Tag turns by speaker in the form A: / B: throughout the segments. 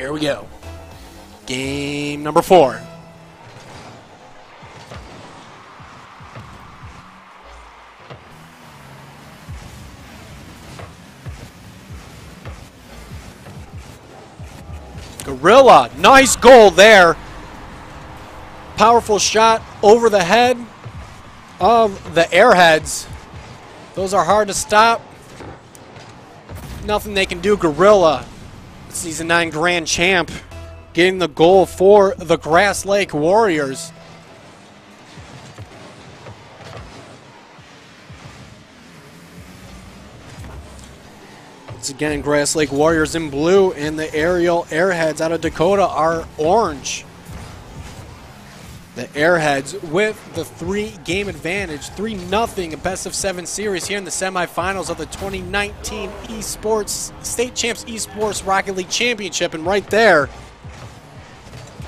A: Here we go. Game number four. Gorilla, nice goal there. Powerful shot over the head of the Airheads. Those are hard to stop. Nothing they can do. Gorilla, season 9 grand champ, getting the goal for the Grass Lake Warriors. Once again, Grass Lake Warriors in blue, and the aerial Airheads out of Dakota are orange. The Airheads with the three game advantage, 3 0 best of seven series here in the semifinals of the 2019 Esports State Champs Esports Rocket League Championship. And right there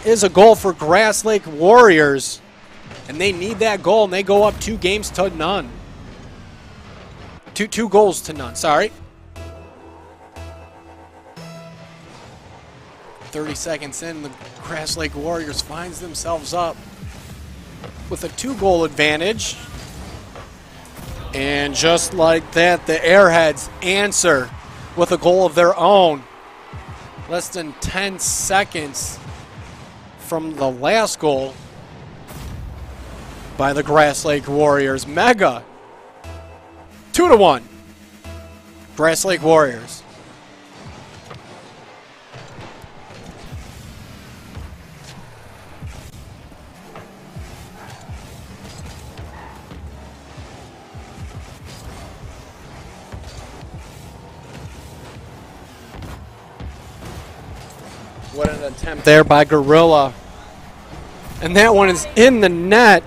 A: is a goal for Grass Lake Warriors. And they need that goal, and they go up two games to none. Two, two goals to none, sorry. 30 seconds in, the Grass Lake Warriors finds themselves up with a two-goal advantage. And just like that, the Airheads answer with a goal of their own. Less than 10 seconds from the last goal by the Grass Lake Warriors. Mega. Two to one. Grass Lake Warriors. What an attempt there by Gorilla. And that one is in the net.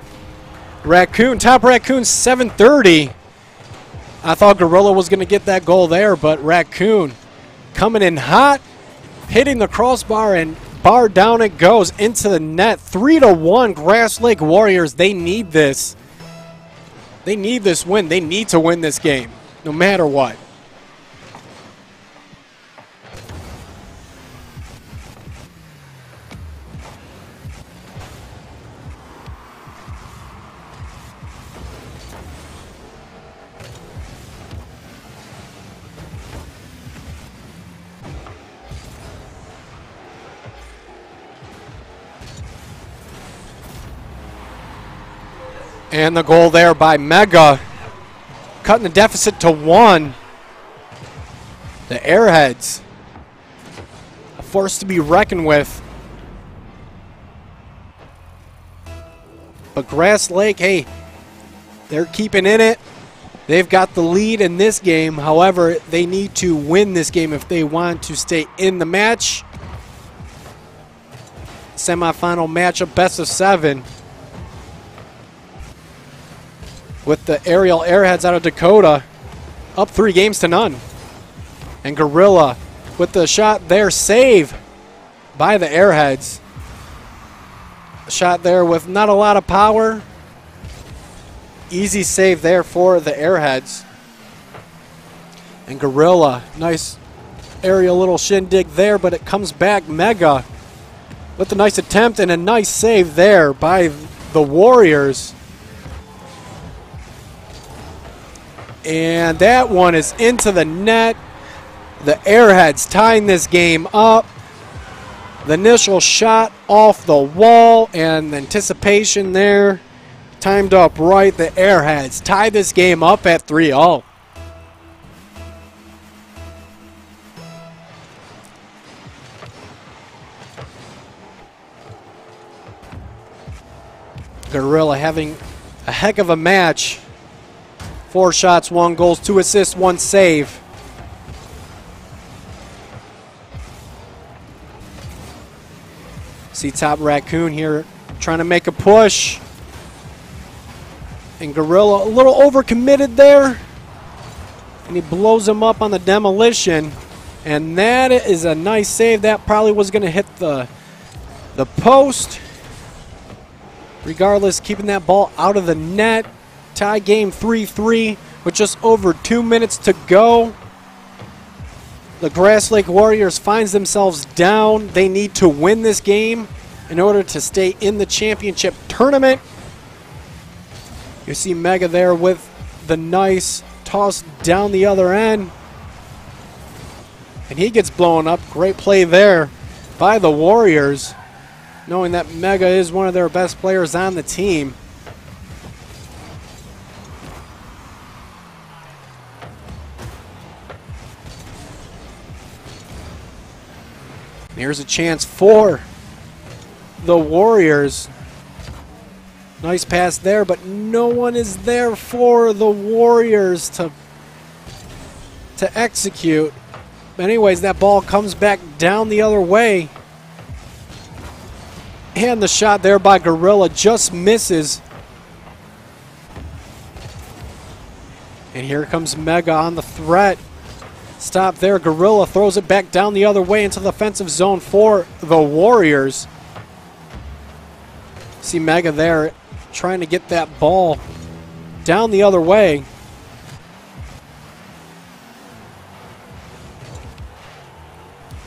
A: Raccoon, top Raccoon 730. I thought Gorilla was going to get that goal there, but Raccoon coming in hot, hitting the crossbar, and bar down it goes into the net. 3 to 1 Grass Lake Warriors. They need this. They need this win. They need to win this game, no matter what. And the goal there by Mega, cutting the deficit to one. The Airheads, a force to be reckoned with. But Grass Lake, hey, they're keeping in it. They've got the lead in this game. However, they need to win this game if they want to stay in the match. Semifinal matchup, best of seven with the aerial airheads out of Dakota up three games to none. And Gorilla with the shot there, save by the airheads. Shot there with not a lot of power. Easy save there for the airheads. And Gorilla, nice aerial little shindig there, but it comes back mega with a nice attempt and a nice save there by the Warriors. And that one is into the net. The Airheads tying this game up. The initial shot off the wall and the anticipation there. Timed up right. The Airheads tie this game up at 3 0. Gorilla having a heck of a match Four shots, one goals, two assists, one save. See Top Raccoon here trying to make a push. And Gorilla a little overcommitted there. And he blows him up on the demolition. And that is a nice save. That probably was going to hit the, the post. Regardless, keeping that ball out of the net. Tie game 3 3 with just over two minutes to go. the Grass Lake Warriors finds themselves down. They need to win this game in order to stay in the championship tournament. You see Mega there with the nice toss down the other end. And he gets blown up. Great play there by the Warriors, knowing that Mega is one of their best players on the team. Here's a chance for the Warriors. Nice pass there, but no one is there for the Warriors to to execute. Anyways, that ball comes back down the other way. And the shot there by Gorilla just misses. And here comes Mega on the threat. Stop there. Gorilla throws it back down the other way into the offensive zone for the Warriors. See Mega there trying to get that ball down the other way.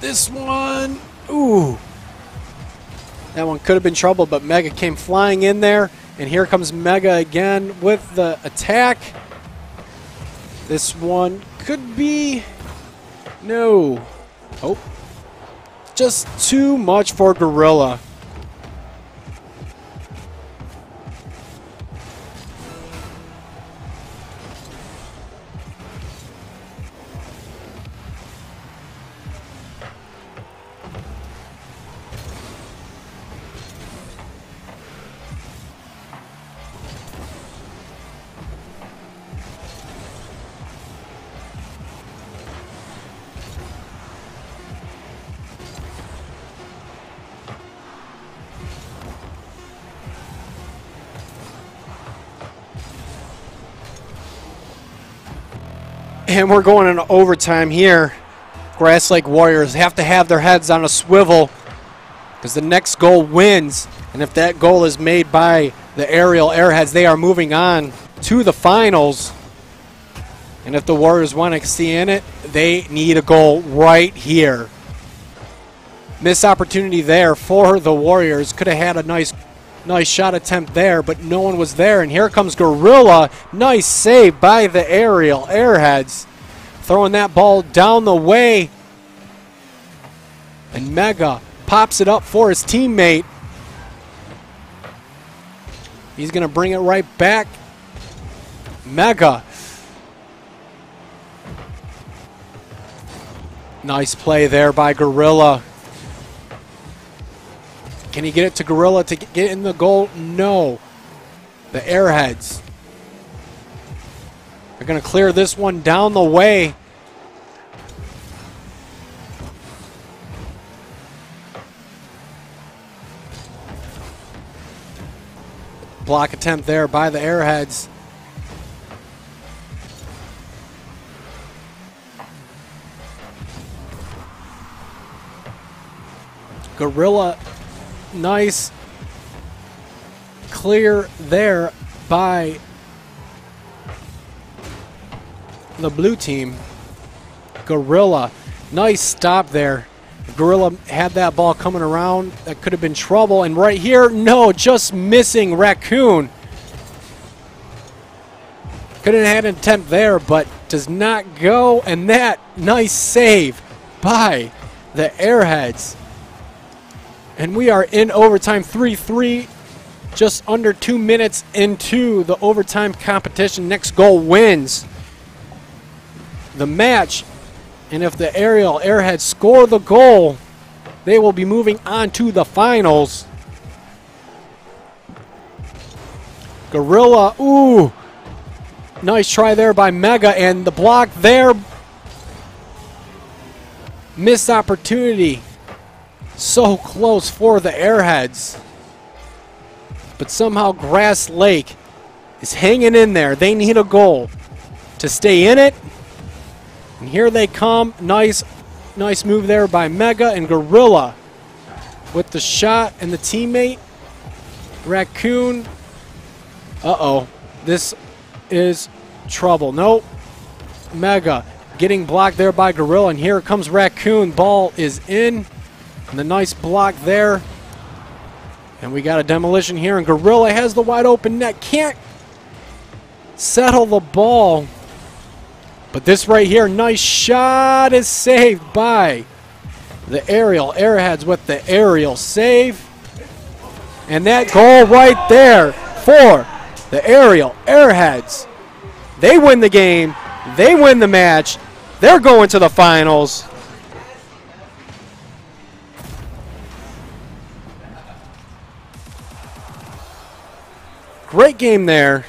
A: This one, ooh. That one could have been trouble, but Mega came flying in there. And here comes Mega again with the attack. This one could be no. Oh. Just too much for Gorilla. And we're going into overtime here. Grass Lake Warriors have to have their heads on a swivel because the next goal wins. And if that goal is made by the aerial airheads, they are moving on to the finals. And if the Warriors want to see in it, they need a goal right here. Missed opportunity there for the Warriors. Could have had a nice nice shot attempt there, but no one was there. And here comes Gorilla. Nice save by the aerial airheads. Throwing that ball down the way. And Mega pops it up for his teammate. He's going to bring it right back. Mega. Nice play there by Gorilla. Can he get it to Gorilla to get in the goal? No. The Airheads. They're going to clear this one down the way. Block attempt there by the Airheads. Gorilla, nice clear there by the blue team. Gorilla, nice stop there. Gorilla had that ball coming around. That could have been trouble. And right here, no, just missing Raccoon. Could have had an attempt there, but does not go. And that nice save by the Airheads. And we are in overtime 3 3, just under two minutes into the overtime competition. Next goal wins the match. And if the aerial airheads score the goal, they will be moving on to the finals. Gorilla, ooh. Nice try there by Mega, and the block there. Missed opportunity. So close for the Airheads. But somehow Grass Lake is hanging in there. They need a goal to stay in it. And here they come. Nice, nice move there by Mega and Gorilla with the shot and the teammate. Raccoon. Uh-oh. This is trouble. Nope. Mega getting blocked there by Gorilla. And here comes Raccoon. Ball is in. And the nice block there. And we got a demolition here. And Gorilla has the wide open net. Can't settle the ball. But this right here, nice shot is saved by the aerial. Airheads with the aerial save. And that goal right there for the aerial Airheads. They win the game. They win the match. They're going to the finals. Great game there.